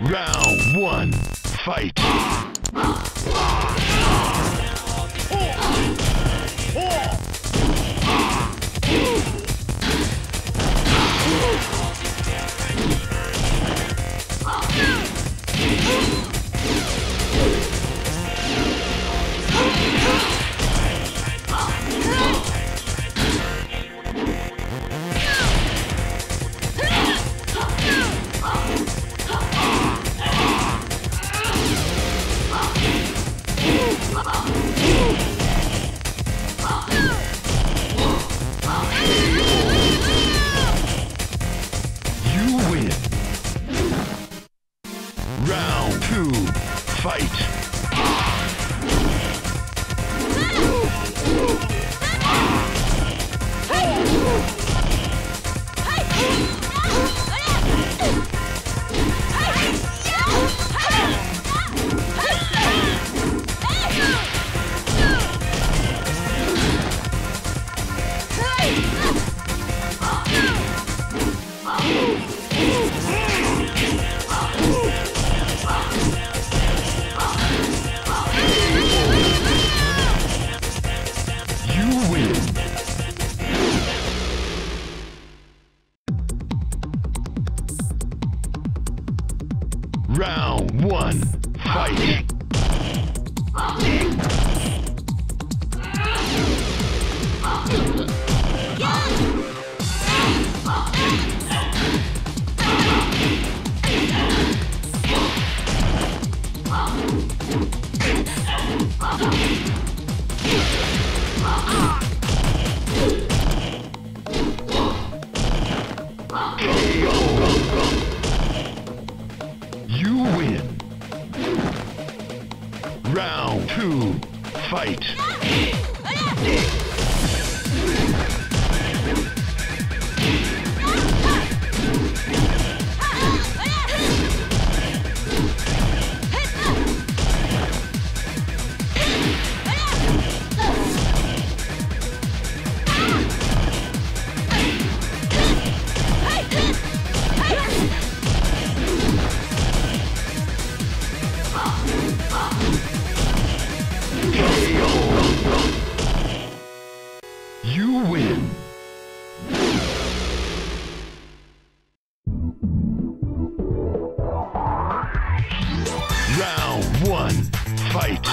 Round one, fight. Two, fight. One, fight.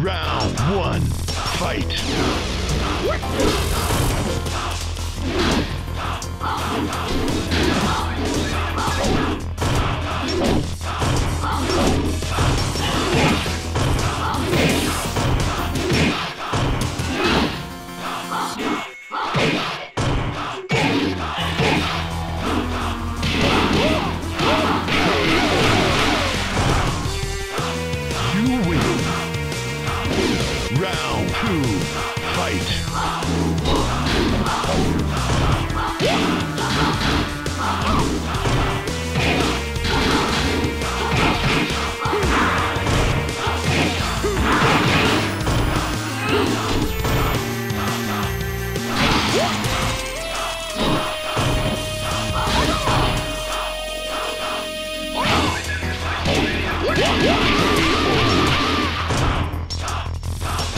Round one, fight.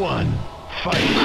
One, fight.